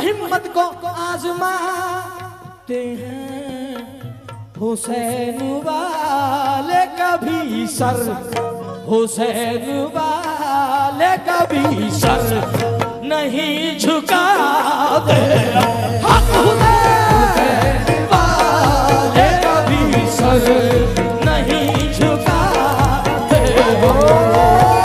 हिम्मत को आजमाते हैं वाले कभी सर, हुसैन वाले कभी सर नहीं झुका दे। हक हुसैन वाले कभी सर